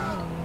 Wow.